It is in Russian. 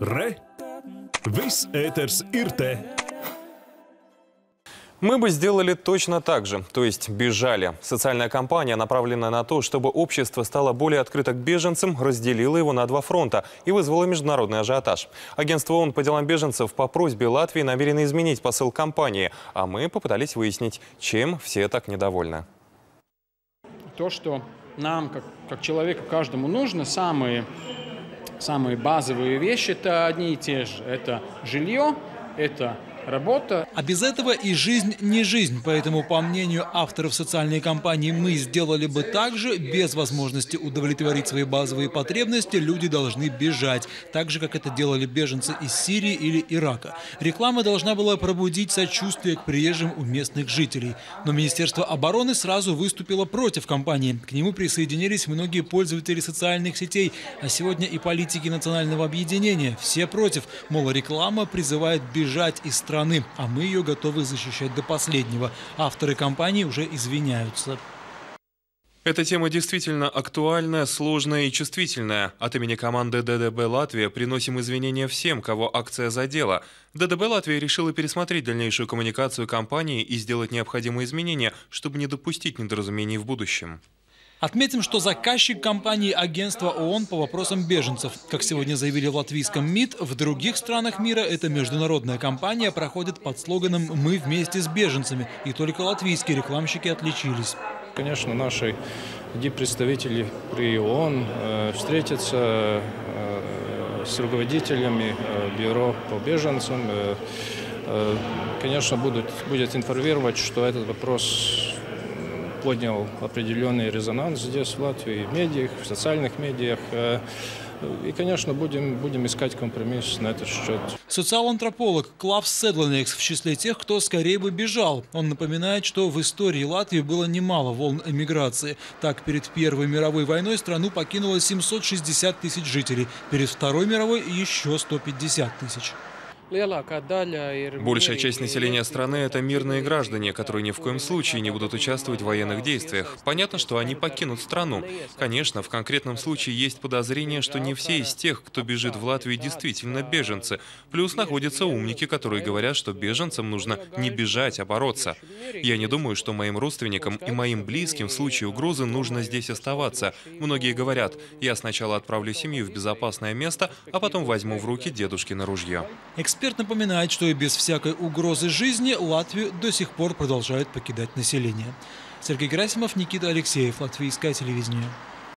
Re! Viss ēters ir te! Мы бы сделали точно так же, то есть бежали. Социальная кампания, направленная на то, чтобы общество стало более открыто к беженцам, разделила его на два фронта и вызвала международный ажиотаж. Агентство ООН по делам беженцев по просьбе Латвии намерено изменить посыл кампании, а мы попытались выяснить, чем все так недовольны. То, что нам, как, как человеку, каждому нужно, самые, самые базовые вещи, это одни и те же. Это жилье, это работа. А без этого и жизнь не жизнь. Поэтому, по мнению авторов социальной кампании «Мы сделали бы так же», без возможности удовлетворить свои базовые потребности, люди должны бежать. Так же, как это делали беженцы из Сирии или Ирака. Реклама должна была пробудить сочувствие к приезжим у местных жителей. Но Министерство обороны сразу выступило против кампании. К нему присоединились многие пользователи социальных сетей, а сегодня и политики национального объединения. Все против. Мол, реклама призывает бежать из страны страны, а мы ее готовы защищать до последнего. Авторы компании уже извиняются. Эта тема действительно актуальная, сложная и чувствительная. От имени команды ДДБ «Латвия» приносим извинения всем, кого акция задела. ДДБ «Латвия» решила пересмотреть дальнейшую коммуникацию компании и сделать необходимые изменения, чтобы не допустить недоразумений в будущем. Отметим, что заказчик компании агентства ООН по вопросам беженцев. Как сегодня заявили в латвийском МИД, в других странах мира эта международная компания проходит под слоганом «Мы вместе с беженцами». И только латвийские рекламщики отличились. Конечно, наши представители при ООН э, встретятся э, с руководителями э, бюро по беженцам. Э, э, конечно, будут, будет информировать, что этот вопрос поднял определенный резонанс здесь, в Латвии, в медиах, в социальных медиах. Э, и, конечно, будем, будем искать компромисс на этот счет. Социал-антрополог Клавс Седланекс в числе тех, кто скорее бы бежал. Он напоминает, что в истории Латвии было немало волн эмиграции. Так, перед Первой мировой войной страну покинуло 760 тысяч жителей. Перед Второй мировой еще 150 тысяч. Большая часть населения страны – это мирные граждане, которые ни в коем случае не будут участвовать в военных действиях. Понятно, что они покинут страну. Конечно, в конкретном случае есть подозрение, что не все из тех, кто бежит в Латвию, действительно беженцы. Плюс находятся умники, которые говорят, что беженцам нужно не бежать, а бороться. Я не думаю, что моим родственникам и моим близким в случае угрозы нужно здесь оставаться. Многие говорят, я сначала отправлю семью в безопасное место, а потом возьму в руки дедушкины ружье. Эксперт напоминает, что и без всякой угрозы жизни Латвию до сих пор продолжают покидать население. Сергей Герасимов, Никита Алексеев, Латвийское телевидение.